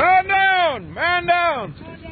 Man down! Man down!